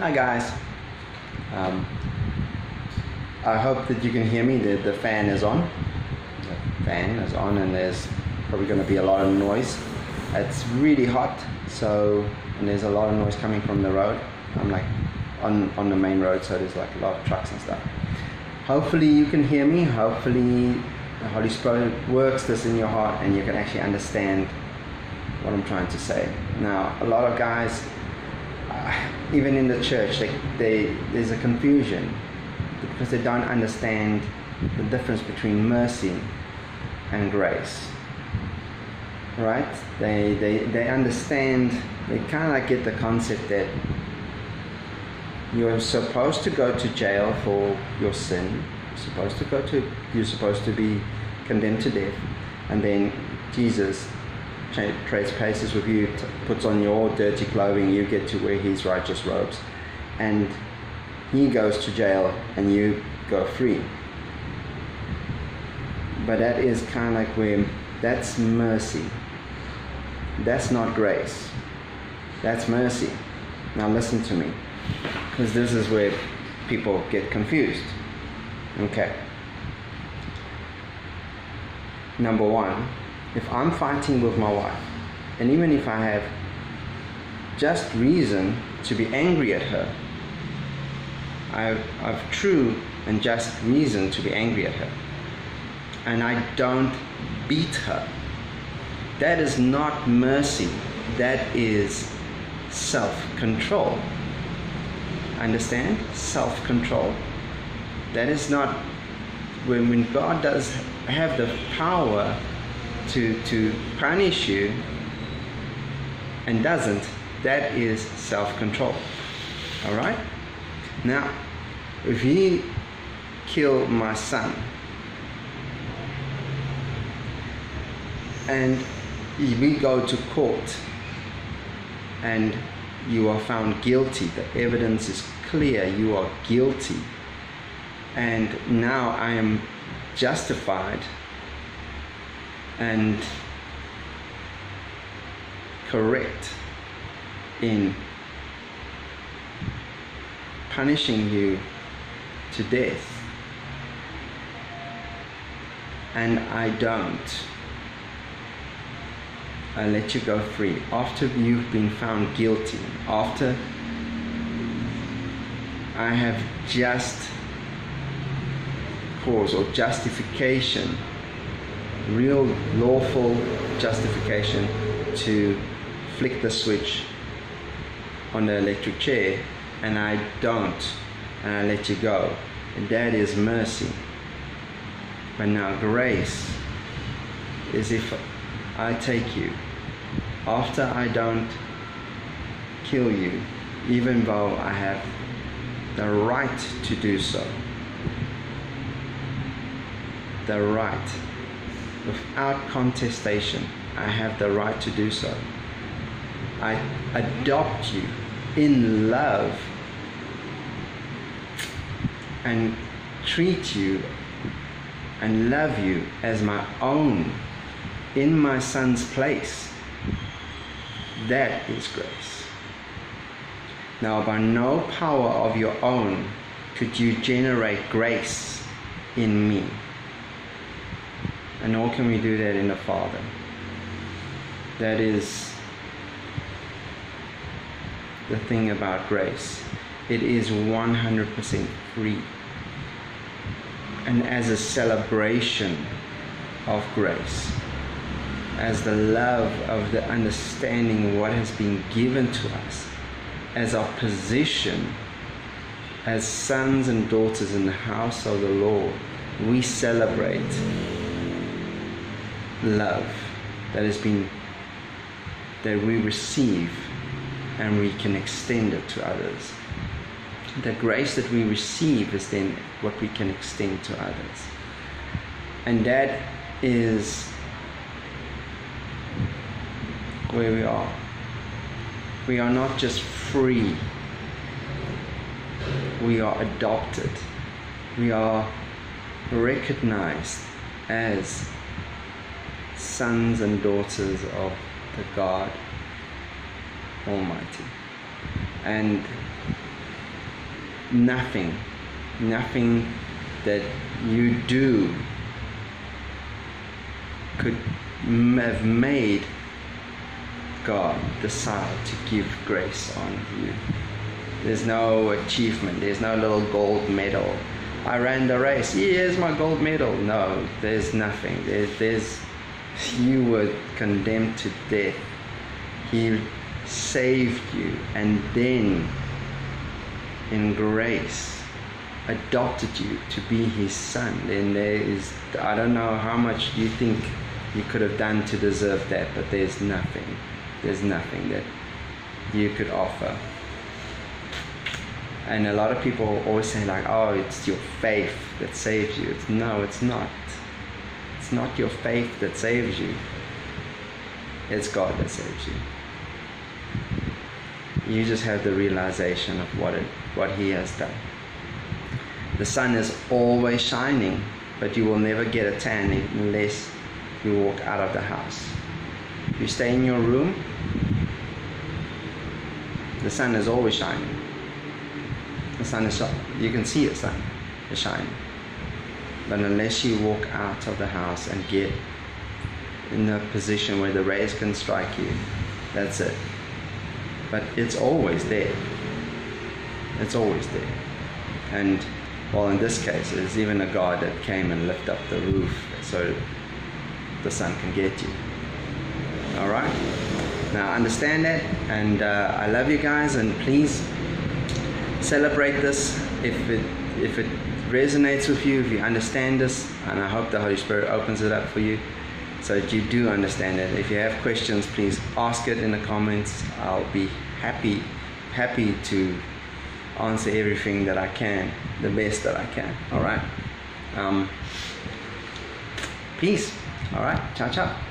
Hi guys. Um, I hope that you can hear me. The, the fan is on. The fan is on, and there's probably going to be a lot of noise. It's really hot, so and there's a lot of noise coming from the road. I'm like on on the main road, so there's like a lot of trucks and stuff. Hopefully you can hear me. Hopefully the Holy Spirit works this in your heart, and you can actually understand what I'm trying to say. Now, a lot of guys, even in the church, they, they, there's a confusion because they don't understand the difference between mercy and grace. Right? They, they, they understand, they kind of like get the concept that you're supposed to go to jail for your sin. You're supposed to go to, you're supposed to be condemned to death. And then Jesus trades places with you, puts on your dirty clothing, you get to wear his righteous robes. And he goes to jail and you go free. But that is kind of like where that's mercy. That's not grace. That's mercy. Now listen to me. Because this is where people get confused. Okay. Number one, if I'm fighting with my wife, and even if I have just reason to be angry at her, I have, I have true and just reason to be angry at her, and I don't beat her, that is not mercy, that is self control. Understand? Self control. That is not when, when God does have the power to, to punish you and doesn't, that is self control. All right? Now, if he kill my son and we go to court and you are found guilty, the evidence is clear, you are guilty, and now I am justified and correct in punishing you to death. And I don't. I let you go free after you've been found guilty, after I have just cause or justification real lawful justification to flick the switch on the electric chair and I don't and I let you go. And that is mercy. But now grace is if I take you after I don't kill you, even though I have the right to do so. The right without contestation. I have the right to do so. I adopt you in love and treat you and love you as my own in my son's place. That is grace. Now, by no power of your own could you generate grace in me. And nor can we do that in the Father. That is the thing about grace. It is 100% free. And as a celebration of grace, as the love of the understanding what has been given to us, as our position as sons and daughters in the house of the Lord, we celebrate love that has been that we receive and we can extend it to others. The grace that we receive is then what we can extend to others. And that is where we are. We are not just free, we are adopted, we are recognized as sons and daughters of the God Almighty. And nothing, nothing that you do could have made God decide to give grace on you. There's no achievement, there's no little gold medal. I ran the race, here's my gold medal. No, there's nothing. There's, there's you were condemned to death. He saved you and then in grace adopted you to be his son. Then there is I don't know how much you think you could have done to deserve that, but there's nothing. There's nothing that you could offer. And a lot of people always say like, oh, it's your faith that saves you. It's no, it's not. It's not your faith that saves you. It's God that saves you. You just have the realization of what it, what He has done. The sun is always shining, but you will never get a tan unless you walk out of the house. You stay in your room, the sun is always shining. The sun is you can see the sun is shining. But unless you walk out of the house and get in a position where the rays can strike you, that's it. But it's always there. It's always there. And well, in this case, there's even a God that came and lifted up the roof so the sun can get you. All right. Now understand that, and uh, I love you guys, and please celebrate this if it if it resonates with you, if you understand this, and I hope the Holy Spirit opens it up for you so that you do understand it. If you have questions, please ask it in the comments. I'll be happy happy to answer everything that I can, the best that I can. All right. Um, peace. All right. Ciao, ciao.